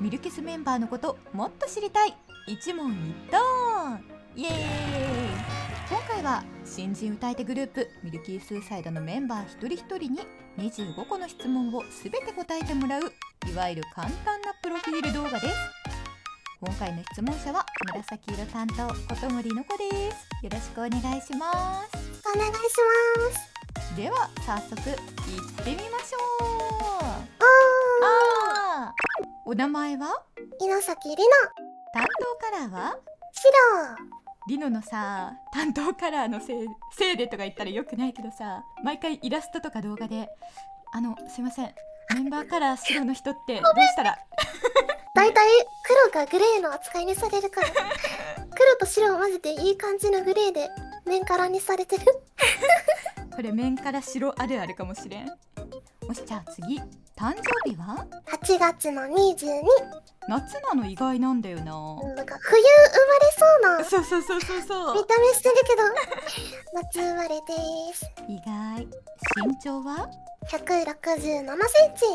ミルキスメンバーのこともっと知りたい。一問一答。イエーイ。今回は新人歌い手グループミルキースーサイドのメンバー一人一人に25個の質問を全て答えてもらういわゆる簡単なプロフィール動画です。今回の質問者は紫色担当小森の子です。よろしくお願いします。お願いします。では早速行ってみましょうお名前は？ー稲崎里担当カラーは？奈白リノのさ担当カラーのせいせいでとか言ったらよくないけどさ毎回イラストとか動画であのすいません。メンバーカラー白の人ってどうしたら？だいたい黒がグレーの扱いにされるから。黒と白を混ぜていい感じのグレーで面からにされてる。これ面から白あるあるかもしれん。もしじゃあ次誕生日は？8月の22夏なの意外なんだよな。なんか冬生まれそうな。そうそうそうそうそう。見た目してるけど。夏生まれです。意外。身長は？167センチ。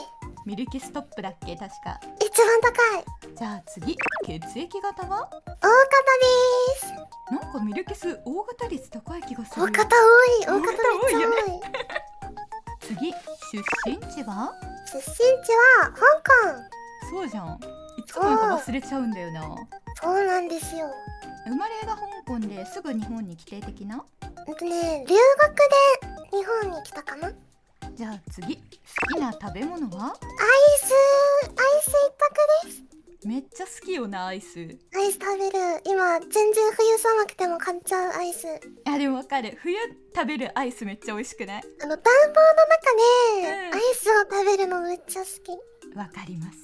ミルキストップだっけ？確か。一番高い。じゃあ次。血液型は？大方です。なんかミルキス大型率高い気がする。大方多い。大方めっちゃ大方多いよ多い次。出身地は？出身地は香港。そうじゃん。いつもなんか忘れちゃうんだよな。そうなんですよ。生まれが香港ですぐ日本に来て的な？ほんとね留学で日本に来たかな。アイじゃあ次好きな食べ物は？スアイス一択です。めっちゃ好きよなアイスイス食べる。今全然冬寒くても買っちゃうアイス。やでもわかる。冬食べるアイスめっちゃ美味しくない？あの暖房の中うん。でアイスを食べるのめっちゃ好き。わかります。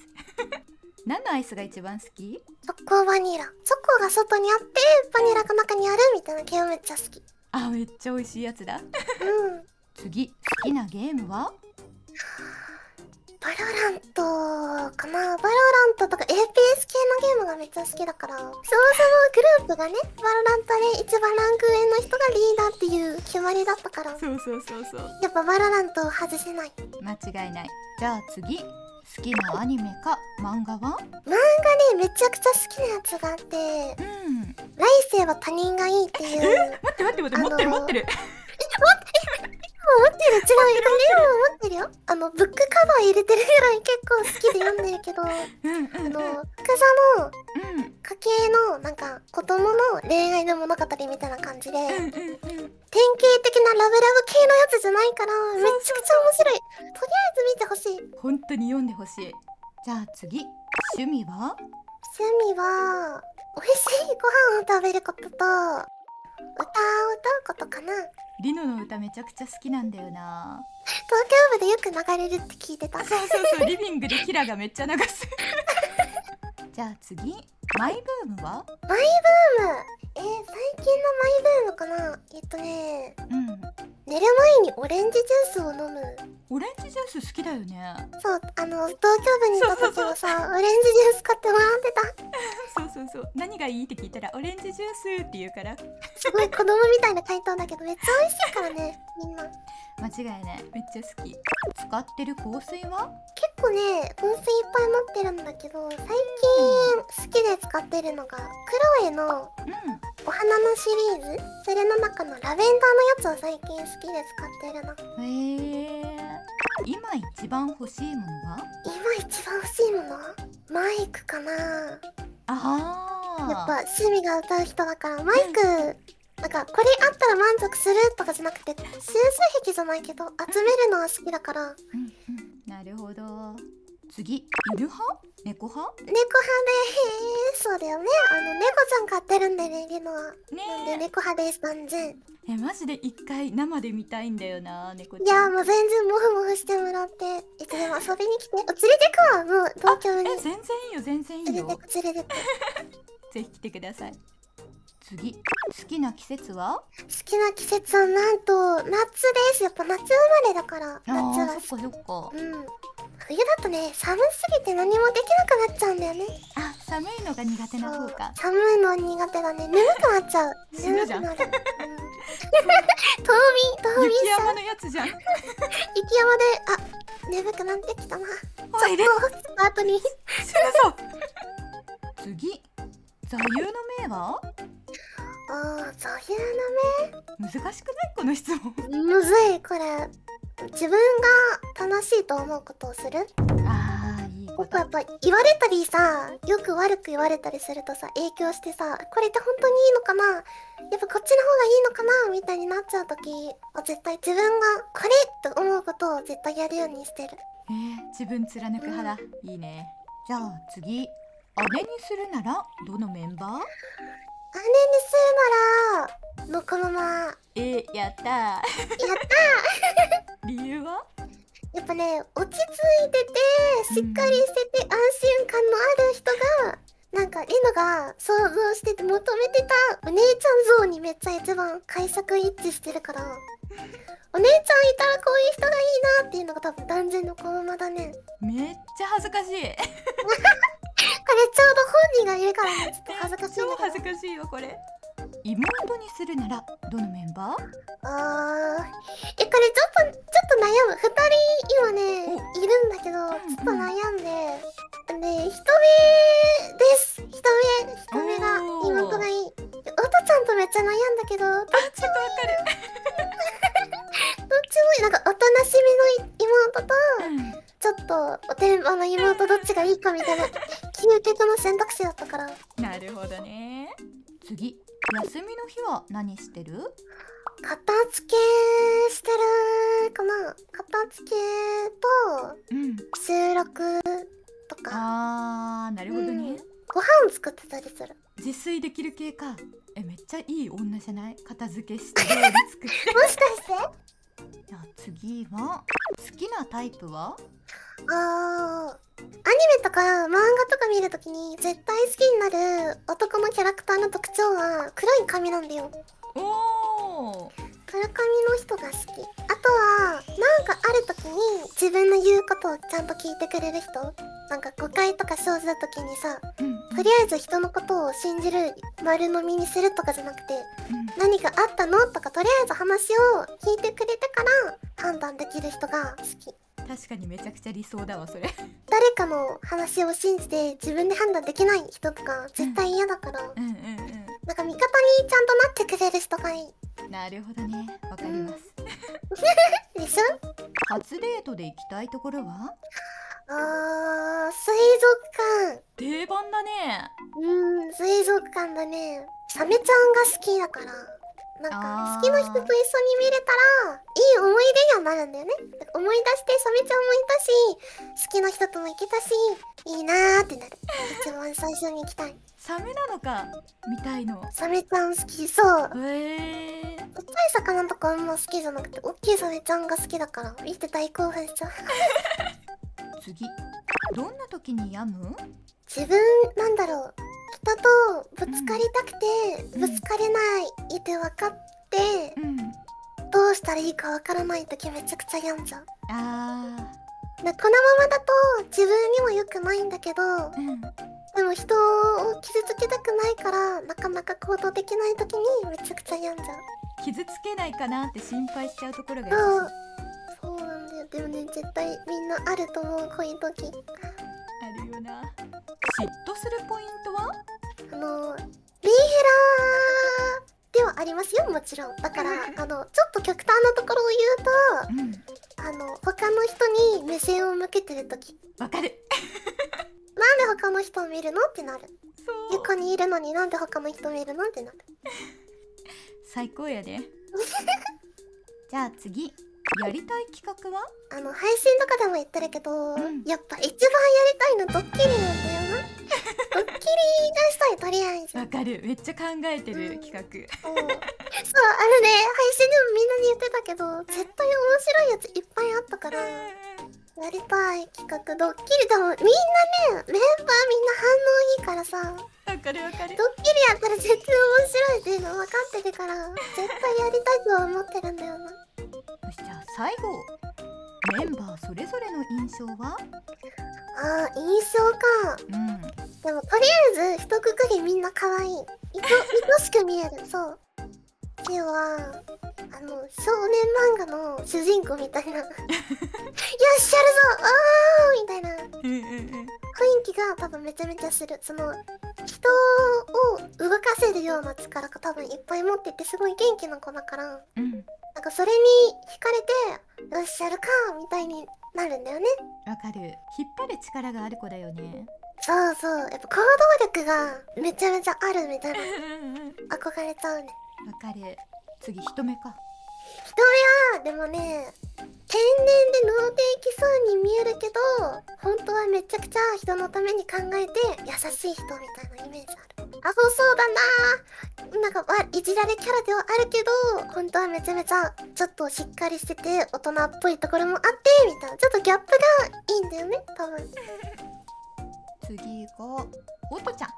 何のアイスが一番好き？チョコバニラ。チョコが外にあってバニラが中にあるみたいな系めっちゃ好き。あめっちゃ美味しいやつだ。うん。次好きなゲームは？ VALORANT かな？ VALORANT とか FPS 系のゲームがめっちゃ好きだからそもそもグループがね VALORANT で一番ランク上の人がリーダーっていう決まりだったからそうそうそうそう。やっぱ VALORANT を外せない。間違いない。じゃあ次。好きなアニメか？漫画は？漫画ねめちゃくちゃ好きなやつがあってうん。来世は他人がいいっていう。待って待って待って持ってるあのー持ってる持ってる違うよ持ってるよ。あのブックカバー入れてるぐらい結構好きで読んでるけどあうんうんうん。のうん福座の家系のなんか子供の恋愛の物語みたいな感じでうんうんうん。典型的なラブラブ系のやつじゃないからめちゃくちゃ面白い。とりあえず見てほしい。本当に読んでほしい。じゃあ次。趣味は？趣味は美味しいご飯を食べることと歌を歌うことかなリノの歌めちゃくちゃ好きなんだよな。東京部でよく流れるって聞いてた。そうそうそうリビングでキラがめっちゃ流す。じゃあ次。マイブームは？マイブーム。えー、最近のマイブームかな。えっとね。うん。寝る前にオレンジジュースを飲むオレンジジュース好きだよね。そうあの東京部にいた時はさオレンジジュース買ってもらってた。そうそうそう。何がいいって聞いたらオレンジジュースって言うから。すごい子供みたいな回答だけどめっちゃ美味しいからね みんな。間違いない。めっちゃ好き。使ってる香水は？結構ね香水いっぱい持ってるんだけど最近好きで使ってるのがクロエのうん。お花のシリーズ。それの中のラベンダーのやつを最近好きで使ってるの。へえ今一番欲しいものは？今一番欲しいもの？マイクかな。ああやっぱ趣味が歌う人だからマイク、なんかこれあったら満足するとかじゃなくて収集癖じゃないけど集めるのは好きだから。うんうん。なるほど。次犬派猫派？猫派でそうだよね。あの猫ちゃん飼ってるんでねリノは。なんでね猫派です断然ええマジで一回生で見たいんだよな猫ちいやゃんもう全然モフモフしてもらって。いつでも遊びに来て。あ連れてくわもう。東京に。え全然いいよ全然いいよ。連れてく連れてく。ぜひ来てください。次。好きな季節は？好きな季節はなんと夏です。やっぱ夏生まれだからあ夏ーがそっかそっか。うん冬だとね寒すぎて何もできなくなっちゃうんだよね。あ寒いのが苦手な方か。寒いの苦手だね。眠くなっちゃう。眠くなる、うん、冬眠冬眠雪山のやつじゃん。雪山であ眠くなってきたな。おいでスタートに。死ぬぞ。次。座右の銘は？あー座右難しくない？この質問。の銘むずいこれ自分が正しいと思うことをする？あーいいこと。僕やっぱ言われたりさよく悪く言われたりするとさ影響してさこれって本当にいいのかな？やっぱこっちの方がいいのかな？みたいになっちゃう時は絶対自分がこれって思うことを絶対やるようにしてる。えー、自分貫く派だいいね。じゃあ次。姉にするならどのメンバー？姉にするならのこのまえー、やったー。やった理 由は？やっぱね落ち着いててしっかりしてて安心感のある人がなんかリノが想像してて求めてたお姉ちゃん像にめっちゃ一番解釈一致してるから お姉ちゃんいたらこういう人がいいなっていうのが多分断然のこのままだね。めっちゃ恥ずかしい。これちょうど本人がいるからねちょっと恥ずかしい 恥ずかしいわこれ妹にするならどのメンバー？あーえこれちょっとちょっと悩む。2人今ねいるんだけどんちょっと悩んで。で人目です。人目人目が妹がいい。おとちゃんとめっちゃ悩んだけどどっちちょっとわかる。どっちもいい。なんかおとなしめの妹とうん。ちょっとおてんばの妹どっちがいいかみたいな 究極の選択肢だったから。なるほどね。次休みの日は何してる？片付けしてるかな片付けとうん。収録とか。あーなるほどね、ご飯作ってたりする。自炊できる系か。えめっちゃいい女じゃない？片付けして料理作って。もしかして？じゃあ次は好きなタイプは？あーアニメとか漫画とか見るときに絶対好きになる男のキャラクターの特徴は黒い髪なんだよ。おー。黒髪の人が好き。あとはなんかある時に自分の言うことをちゃんと聞いてくれる人。なんか誤解とか生じた時にさうん。とりあえず人のことを信じる丸飲みにするとかじゃなくてうん。何があったの？とかとりあえず話を聞いてくれてから判断できる人が好き確かにめちゃくちゃ理想だわそれ。誰かの話を信じて自分で判断できない人とか絶対嫌だから、うん。うんうんなんか味方にちゃんとなってくれる人がいい。なるほどね。わかります、でしょ？初デートで行きたいところは？あー水族館。定番だね。うん水族館だね。サメちゃんが好きだからなんか好きな人と一緒に見れたらいい思い出にはなるんだよね。思い出してサメちゃんもいたし好きな人とも行けたしいいなーってなる。一番最初に行きたい。サメなのか見たいの？サメちゃん好きそう。へえちっちゃい魚とかあんま好きじゃなくて大きいサメちゃんが好きだから見て大興奮しちゃう。次。どんな時に病む？自分なんだろう人とぶつかりたくて、うん。ぶつかれないって分かって、うん。どうしたらいいか分からない時めちゃくちゃ病んじゃう。あでこのままだと自分にも良くないんだけどーうん。でも人を傷つけたくないからなかなか行動できない時にめちゃくちゃ病んじゃう。傷つけないかなって心配しちゃうところがそう。そうなんだよ。でもね絶対みんなあると思うこういう時。あるよな。嫉妬するポイントは？あのメンヘラではありますよもちろん。だからあのちょっと極端なところを言ううん。とあの他の人に目線を向けてる時。わかる。なんで他の人を見るの？ってなる。床にいるのになんで他の人見るの？ってなる。最高やね じゃあ次。やりたい企画は？あの配信とかでも言ってるけど、ん。やっぱ一番やりたいのドッキリなんドッキリがしたいとりあえず。わかる。めっちゃ考えてる企画。そうそうあのね配信でもみんなに言ってたけど絶対面白いやついっぱいあったからやりたい企画ドッキリでもみんなねメンバーみんな反応いいからさわかるわかる。ドッキリやったら絶対面白いっていうの分かってるから絶対やりたいとは思ってるんだよな。よしじゃあ最後メンバーそれぞれの印象は？あー印象か。うん。でもとりあえず一括りみんな可愛い。いと 愛しく見える。そう。ではああの少年漫画の主人公みたいな。よっしゃるぞ。おーみたいな。雰囲気が多分めちゃめちゃする。その人を動かせるような力が多分いっぱい持っててすごい元気な子だからうん。なんかそれに惹かれてよっしゃるかみたいになるんだよね。わかる。引っ張る力がある子だよね。そうそう。やっぱ行動力がめちゃめちゃあるみたいな。憧れちゃうね。わかる。次人目か人目はでもね天然で脳的そうに見えるけど本当はめちゃくちゃ人のために考えて優しい人みたいなイメージある。アホそうだななんかわいじられキャラではあるけど本当はめちゃめちゃちょっとしっかりしてて大人っぽいところもあってみたいな。ちょっとギャップがいいんだよね多分。次がおとちゃん。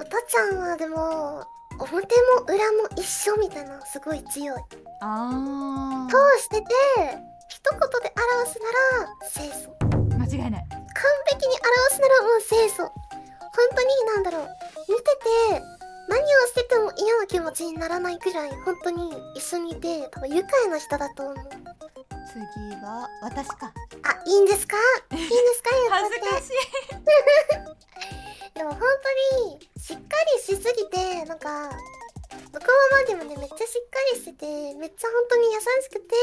おとちゃんはでも表も裏も一緒みたいなすごい強い。あ通してて一言で表すなら清楚。ー間違いない。完璧に表すならもう清楚。本当になんだろう。見てて何をしてても嫌な気持ちにならないくらい本当に一緒にいて多分愉快な人だと思う。次は私か。あいいんですか？いいんですか？恥ずかしい。でも本当にしっかりしすぎてなんか向こうまでもねめっちゃしっかりしててめっちゃ本当に優しくて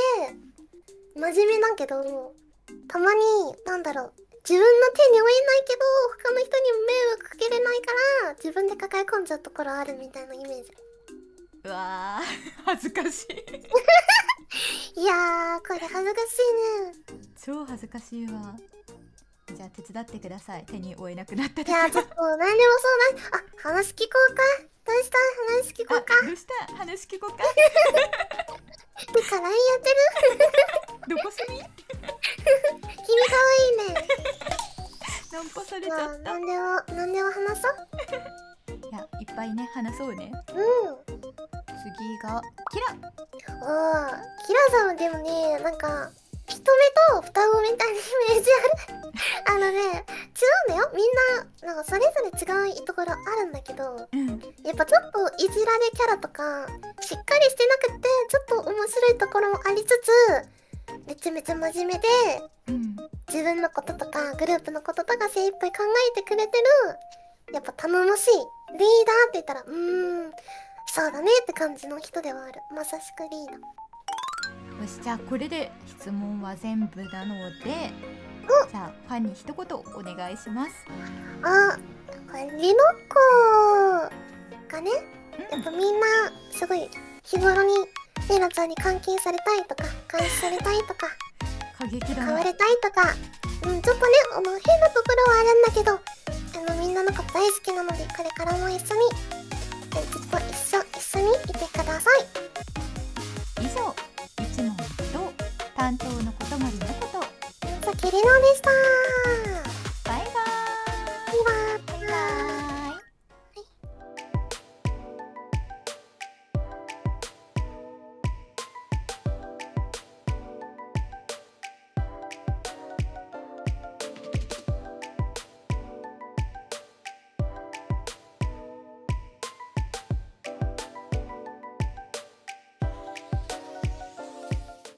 真面目だけどたまになんだろう自分の手に負えないけど他の人にも迷惑かけれないから自分で抱え込んじゃうところあるみたいなイメージ。うわー恥ずかしい。いやーこれ恥ずかしいね。超恥ずかしいわじゃあ手伝ってください。手に負えなくなったいやーちょっと何でもそうな。あ話聞こうか。どうした？話聞こうか。あどうした？話聞こうか？ミカ LINE やってる？どこすみ君可愛いね。ナンパされちまあ、ゃった？なんでも、なんでも話そう。いやいっぱいね話そうね。うん。次がキラ。おー、キラさんはでもね、なんか、一目と双子みたいなイメージある。あのね、違うんだよ。みんな、なんかそれぞれ違うところあるんだけど、うんやっぱちょっといじられキャラとか、しっかりしてなくて、ちょっと面白いところもありつつ、めちゃめちゃ真面目で、うん自分のこととかグループのこととか精一杯考えてくれてるやっぱ頼もしいリーダーって言ったらうーんそうだねって感じの人ではあるまさしくリーダーよしじゃあこれで質問は全部なのでじゃあファンに一言お願いします。あリノコがねやっぱみんなすごい日頃にレイナちゃんに監禁されたいとか監視されたいとか 過激だわれたいとかうんちょっとねあの変なところはあるんだけどあのみんなのこと大好きなのでこれからも一緒にえずっと一緒一緒にいてください担当のことまりなこと。さきりのでした